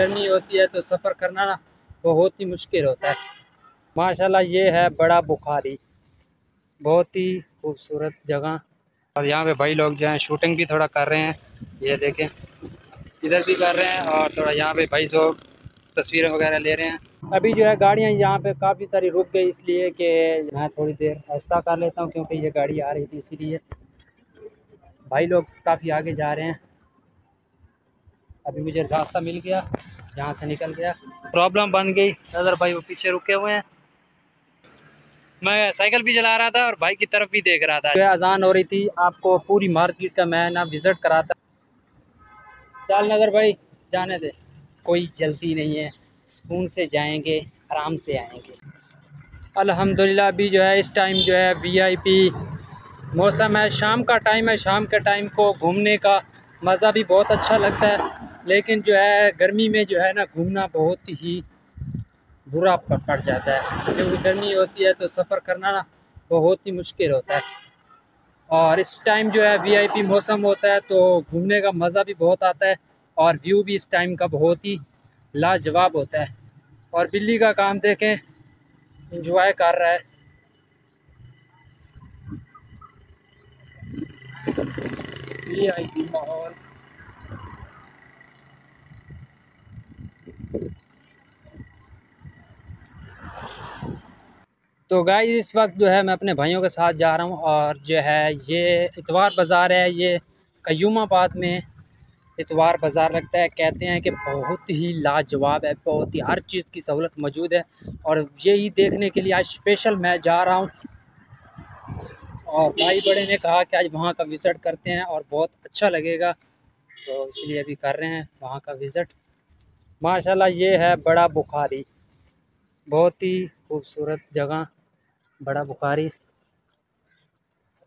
گرمی ہوتی ہے تو سفر کرنا نا بہت ہی مشکل ہوتا ہے۔ ماشاءاللہ یہ ہے بڑا بخاری۔ بہت ہی خوبصورت جگہ۔ اور یہاں پہ بھائی لوگ جو ہیں شوٹنگ بھی تھوڑا کر رہے ہیں۔ یہ دیکھیں۔ ادھر بھی کر رہے ہیں اور تھوڑا یہاں پہ بھائی سو تصویریں وغیرہ لے رہے ہیں۔ ابھی جو ہے گاڑیاں یہاں پہ کافی ساری رک گئی، اس لیے کہ میں تھوڑی دیر ایسا کر لیتا ہوں کیونکہ یہ گاڑی آ رہی تھی، اسی لیے۔ بھائی لوگ کافی آگے جا رہے ہیں۔ ابھی مجھے راستہ مل گیا یہاں سے نکل گیا۔ پرابلم بن گئی۔ نظر بھائی وہ پیچھے رکے ہوئے ہیں۔ میں سائیکل بھی چلا رہا تھا اور بھائی کی طرف بھی دیکھ رہا تھا۔ اذان ہو رہی تھی آپ کو پوری مارکیٹ کا میں نا وزٹ کراتا۔ چال نظر بھائی جانے دے۔ کوئی جلدی نہیں ہے۔ سکون سے جائیں گے آرام سے آئیں گے۔ الحمدللہ ابھی جو ہے اس ٹائم جو ہے وی آئی پی موسم ہے۔ شام کا ٹائم ہے شام کے ٹائم کو گھومنے کا مزہ بھی بہت اچھا لگتا ہے۔ لیکن جو ہے گرمی میں جو ہے نا گھومنا بہت ہی برا پڑ جاتا ہے۔ کیونکہ گرمی ہوتی ہے تو سفر کرنا نا بہت ہی مشکل ہوتا ہے۔ اور اس ٹائم جو ہے وی آئی پی موسم ہوتا ہے تو گھومنے کا مزہ بھی بہت آتا ہے اور ویو بھی اس ٹائم کا بہت ہی لاجواب ہوتا ہے۔ اور بلی کا کام دیکھیں، انجوائے کر رہا ہے۔ وی آئی پی ماحول۔ تو گائز اس وقت جو ہے میں اپنے بھائیوں کے ساتھ جا رہا ہوں اور جو ہے یہ اتوار بازار ہے، یہ قیوم آباد میں اتوار بازار لگتا ہے۔ کہتے ہیں کہ بہت ہی لاجواب ہے، بہت ہی ہر چیز کی سہولت موجود ہے۔ اور یہی دیکھنے کے لیے آج اسپیشل میں جا رہا ہوں۔ اور بھائی بڑے نے کہا کہ آج وہاں کا وزٹ کرتے ہیں اور بہت اچھا لگے گا۔ تو اس لیے ابھی کر رہے ہیں وہاں کا وزٹ ماشاءاللہ یہ ہے بڑا بخاری۔ بہت ہی خوبصورت جگہ۔ بڑا بخاری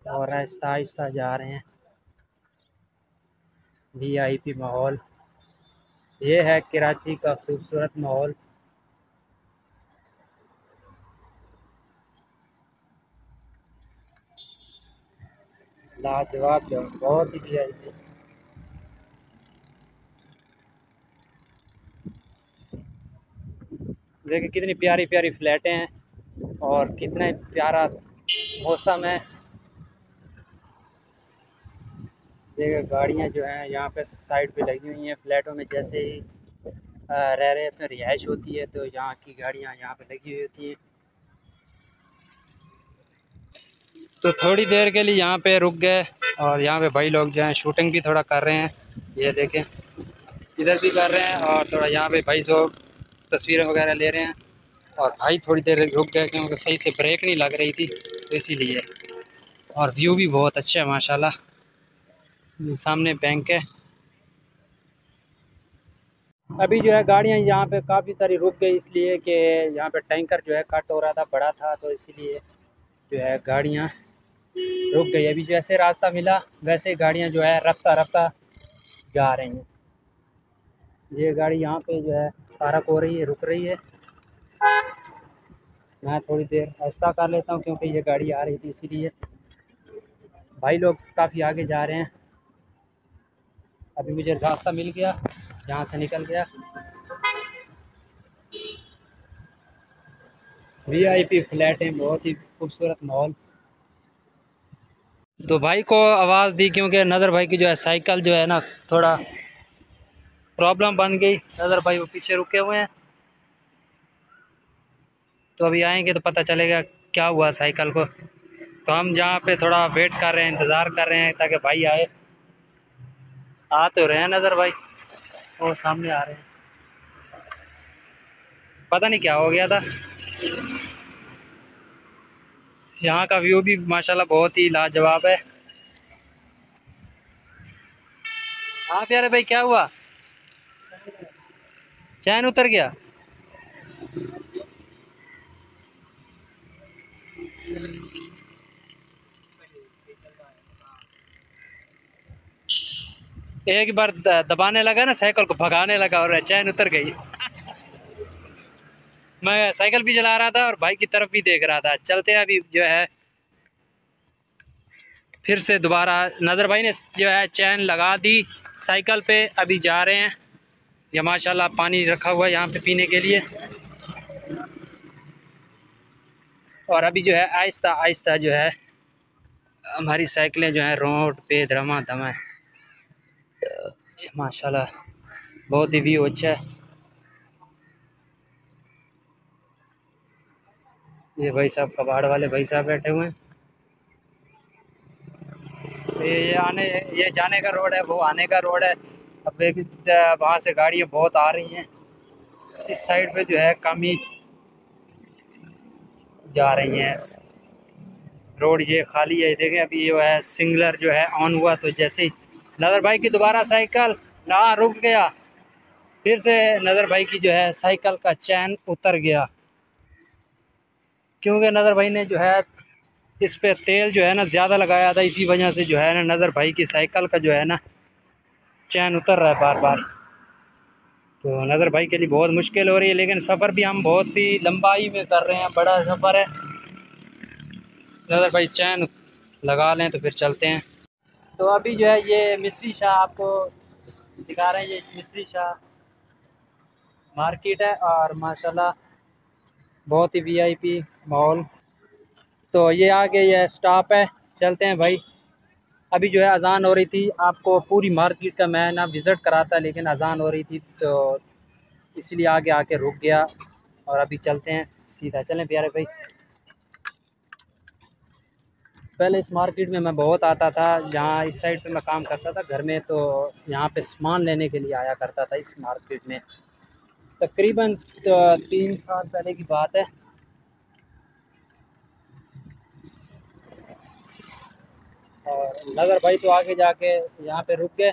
اور آہستہ آہستہ جا رہے ہیں۔ وی آئی پی ماحول۔ یہ ہے کراچی کا خوبصورت ماحول۔ لاجواب جو بہت ہی وی آئی پی۔ دیکھیں کتنی پیاری پیاری فلیٹیں ہیں۔ اور کتنا پیارا موسم ہے۔ دیکھیں گاڑیاں جو ہیں یہاں پہ سائڈ پہ لگی ہوئی ہیں۔ فلیٹوں میں جیسے ہی رہ رہے تو رہائش ہوتی ہے۔ تو یہاں کی گاڑیاں یہاں پہ لگی ہوئی ہوتی ہیں۔ تو تھوڑی دیر کے لیے یہاں پہ رک گئے اور یہاں پہ بھائی لوگ جو ہیں شوٹنگ بھی تھوڑا کر رہے ہیں۔ یہ دیکھیں، ادھر بھی کر رہے ہیں اور تھوڑا یہاں پہ بھائی سو تصویریں وغیرہ لے رہے ہیں۔ اور بھائی تھوڑی دیر رک گئے کیونکہ صحیح سے بریک نہیں لگ رہی تھی، تو اسی لیے۔ اور ویو بھی بہت اچھا ہے، ماشاءاللہ۔ سامنے بینک ہے۔ ابھی جو ہے گاڑیاں یہاں پہ کافی ساری رک گئی، اس لیے کہ یہاں پہ ٹینکر جو ہے کٹ ہو رہا تھا، بڑا تھا، تو اسی لیے جو ہے گاڑیاں رک گئی۔ ابھی جیسے راستہ ملا، ویسے گاڑیاں جو ہے رفتہ رفتہ جا رہی ہیں۔ یہ گاڑی یہاں پہ جو ہے پارک ہو رہی ہے، رک رہی ہے۔ میں تھوڑی دیر ایسا کر لیتا ہوں کیونکہ یہ گاڑی آ رہی تھی، اسی لیے بھائی لوگ کافی آگے جا رہے ہیں۔ ابھی مجھے راستہ مل گیا، یہاں سے نکل گیا۔ وی آئی پی فلیٹ ہیں، بہت ہی خوبصورت ماحول۔ تو بھائی کو آواز دی کیونکہ نظر بھائی کی جو ہے سائیکل جو ہے نا، تھوڑا پرابلم بن گئی۔ نظر بھائی وہ پیچھے رکے ہوئے ہیں۔ تو ابھی آئیں گے تو پتہ چلے گا کیا ہوا سائیکل کو۔ تو ہم جہاں پہ تھوڑا ویٹ کر رہے ہیں، انتظار کر رہے ہیں تاکہ بھائی آئے۔ آ تو رہے ہیں نظر بھائی۔ وہ سامنے آ رہے ہیں۔ پتہ نہیں کیا ہو گیا تھا۔ یہاں کا ویو بھی ماشاءاللہ بہت ہی لاجواب ہے۔ ہاں پیارے بھائی، کیا ہوا؟ چین اتر گیا۔ ایک بار دبانے لگا نا، سائیکل کو بھگانے لگا اور چین اتر گئی۔ میں سائیکل بھی چلا رہا تھا اور بھائی کی طرف بھی دیکھ رہا تھا۔ چلتے ابھی جو ہے، پھر سے دوبارہ نظر بھائی نے جو ہے چین لگا دی۔ سائیکل پہ ابھی جا رہے ہیں۔ یہ ماشاء اللہ پانی رکھا ہوا ہے یہاں پہ پینے کے لیے۔ اور ابھی جو ہے، آہستہ آہستہ جو ہے، ہماری سائیکلیں جو ہیں، روڈ پہ دھما دھما ماشاء اللہ بہت ہی ویو اچھا ہے۔ یہ بھائی صاحب کباڑ والے بھائی صاحب بیٹھے ہوئے ہیں۔ یہ آنے، یہ جانے کا روڈ ہے، وہ آنے کا روڈ ہے۔ اب ایک وہاں سے گاڑیاں بہت آ رہی ہیں۔ اس سائڈ پہ جو ہے کمی جا رہی ہیں۔ روڈ یہ خالی ہے۔ دیکھیں، ابھی جو ہے، سنگلر جو ہے، آن ہوا تو جیسے نظر بھائی کی دوبارہ سائیکل، نہ رک گیا۔ پھر سے نظر بھائی کی جو ہے سائیکل کا چین اتر گیا۔ کیونکہ نظر بھائی نے جو ہے اس پہ تیل جو ہے نا زیادہ لگایا تھا، اسی وجہ سے جو ہے نا نظر بھائی کی سائیکل کا جو ہے نا چین اتر رہا ہے بار بار۔ تو نظر بھائی کے لیے بہت مشکل ہو رہی ہے، لیکن سفر بھی ہم بہت ہی لمبائی میں کر رہے ہیں، بڑا سفر ہے۔ نظر بھائی چین لگا لیں تو پھر چلتے ہیں۔ تو ابھی جو ہے یہ مصری شاہ آپ کو دکھا رہے ہیں، یہ مصری شاہ مارکیٹ ہے اور ماشاءاللہ بہت ہی وی آئی پی ماحول۔ تو یہ آگے یہ اسٹاپ ہے، چلتے ہیں بھائی۔ ابھی جو ہے اذان ہو رہی تھی، آپ کو پوری مارکیٹ کا میں نا وزٹ کراتا، لیکن اذان ہو رہی تھی تو اس لیے آگے آ کے رک گیا۔ اور ابھی چلتے ہیں، سیدھا چلیں پیارے بھائی۔ پہلے اس مارکیٹ میں میں بہت آتا تھا، جہاں اس سائڈ پہ میں کام کرتا تھا، گھر میں تو یہاں پہ سامان لینے کے لیے آیا کرتا تھا اس مارکیٹ میں۔ تقریباً تین سال پہلے کی بات ہے۔ اور نظر بھائی تو آگے جا کے یہاں پہ رک گئے۔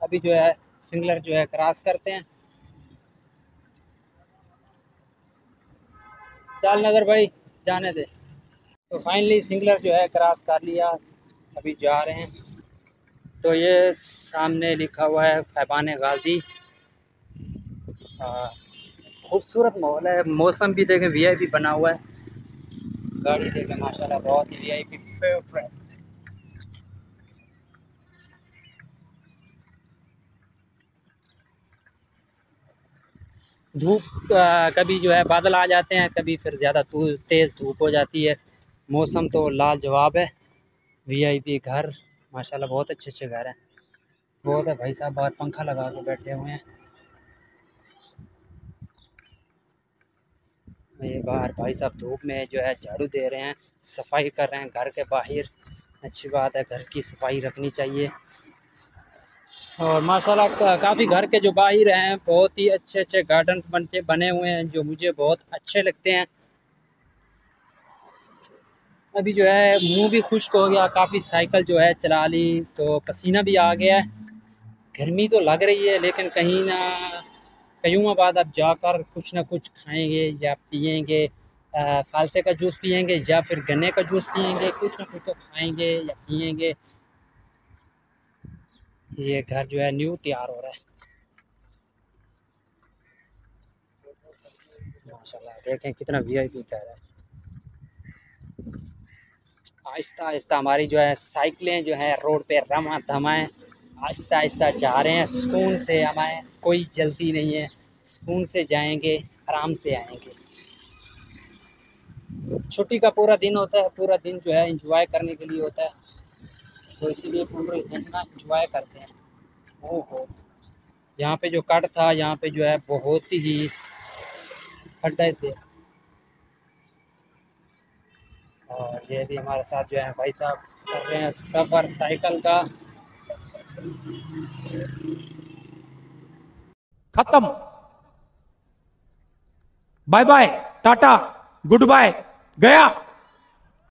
ابھی جو ہے، سنگلر جو ہے، کراس کرتے ہیں۔ چال نظر بھائی، جانے دے۔ تو فائنلی سنگلر جو ہے کراس کر لیا، ابھی جا رہے ہیں۔ تو یہ سامنے لکھا ہوا ہے خیبان غازی۔ خوبصورت ماحول ہے۔ موسم بھی دیکھیں وی آئی پی بنا ہوا ہے۔ گاڑی دیکھیں، ماشاءاللہ بہت ہی وی آئی پی دھوپ کبھی جو ہے بادل آ جاتے ہیں، کبھی پھر زیادہ تیز دھوپ ہو جاتی ہے۔ موسم تو لال جواب ہے۔ وی آئی پی گھر، ماشاءاللہ بہت اچھے اچھے گھر ہیں۔ بہت ہے بھائی صاحب، باہر پنکھا لگا کے بیٹھے ہوئے ہیں۔ یہ باہر بھائی صاحب دھوپ میں جو ہے جھاڑو دے رہے ہیں، صفائی کر رہے ہیں گھر کے باہر۔ اچھی بات ہے، گھر کی صفائی رکھنی چاہیے۔ اور ماشاءاللہ کافی گھر کے جو باہر ہیں، بہت ہی اچھے اچھے گارڈنز بنتے بنے ہوئے ہیں، جو مجھے بہت اچھے لگتے ہیں۔ ابھی جو ہے منہ بھی خشک ہو گیا، کافی سائیکل جو ہے چلا لی، تو پسینہ بھی آ گیا ہے۔ گرمی تو لگ رہی ہے، لیکن کہیں نہ کئیوں بعد اب جا کر کچھ نہ کچھ کھائیں گے یا پئیں گے۔ فالسے کا جوس پئیں گے یا پھر گنے کا جوس پئیں گے، کچھ نہ کچھ تو کھائیں گے یا پئیں گے۔ یہ گھر جو ہے نیو تیار ہو رہا ہے۔ ماشاء اللہ دیکھیں کتنا وی آئی پی گھر ہے۔ آہستہ آہستہ ہماری جو ہے سائیکلیں جو ہیں روڈ پہ رما دھمائیں آہستہ آہستہ جا رہے ہیں۔ سکون سے ہمیں کوئی جلدی نہیں ہے۔ سکون سے جائیں گے، آرام سے آئیں گے۔ چھٹی کا پورا دن ہوتا ہے، پورا دن جو ہے انجوائے کرنے کے لیے ہوتا ہے۔ تو اسی لیے پورے دن نا انجوائے کرتے ہیں۔ او ہو۔ یہاں پہ جو کٹ تھا، یہاں پہ جو ہے بہت ہی کھڈے تھے اور یہ بھی ہمارے ساتھ جو ہے بھائی صاحب کر رہے ہیں سفر سائیکل کا۔ ختم۔ Bye bye tata good bye گیا۔